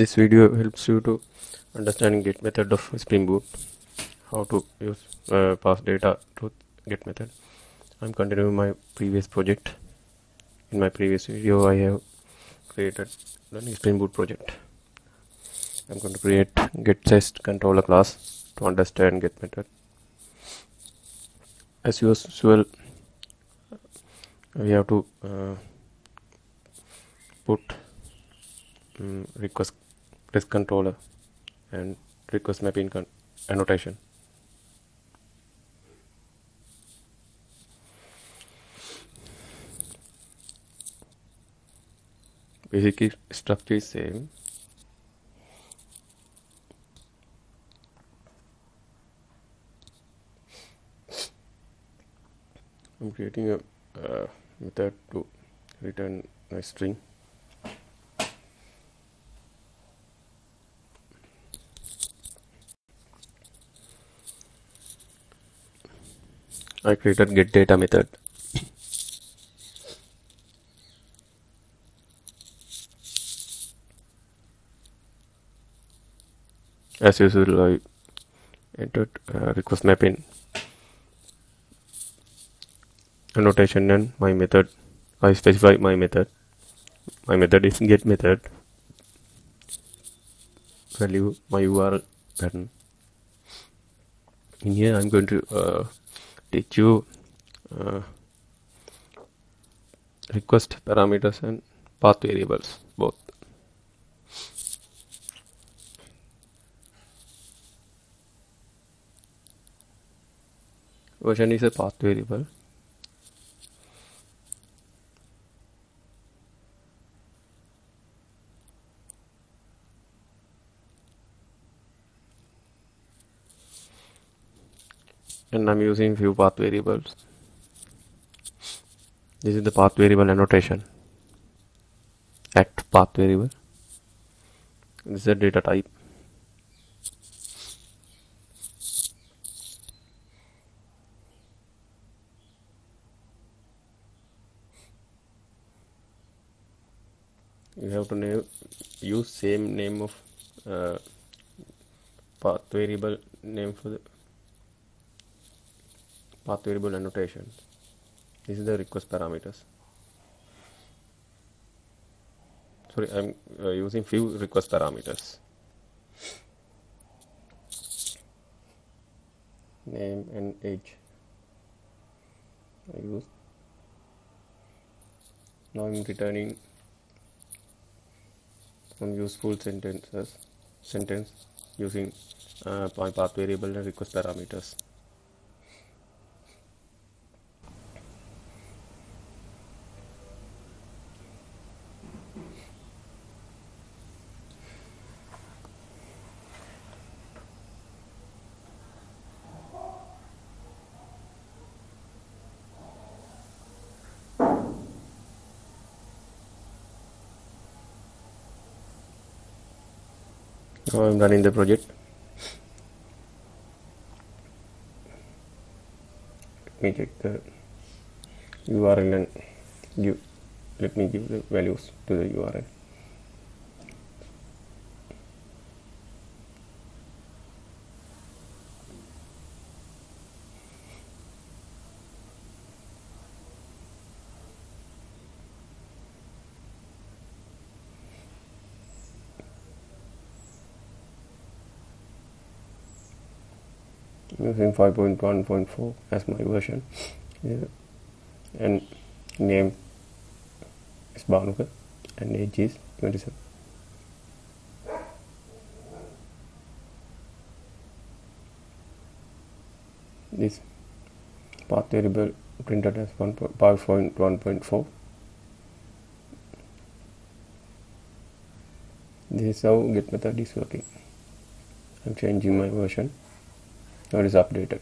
This video helps you to understand get method of Spring Boot, how to use uh, pass data to get method. I'm continuing my previous project. In my previous video, I have created a Spring Boot project. I'm going to create get test controller class to understand get method. As usual, we have to uh, put um, request test controller and request mapping annotation. Basically, structure is same. I'm creating a uh, method to return a string. I created get data method. As usual, I entered uh, request mapping annotation and my method. I specify my method. My method is get method. Value my URL pattern. In here, I'm going to uh, teach you uh, request parameters and path variables both. Version is a path variable. And I'm using few path variables. This is the path variable annotation. At path variable. This is the data type. You have to name, use same name of uh, path variable name for the path variable annotation. This is the request parameters. Sorry, I'm uh, using few request parameters. Name and age. I use. Now I'm returning some useful sentences sentence using uh, my path variable and request parameters. Now I'm running the project. Let me check the URL and give. Let me give the values to the URL. Using 5.1.4 as my version. Yeah. and name is Bhanuka and age is 27 this path variable printed as 5.1.4 this is how get method is working. I'm changing my version it is updated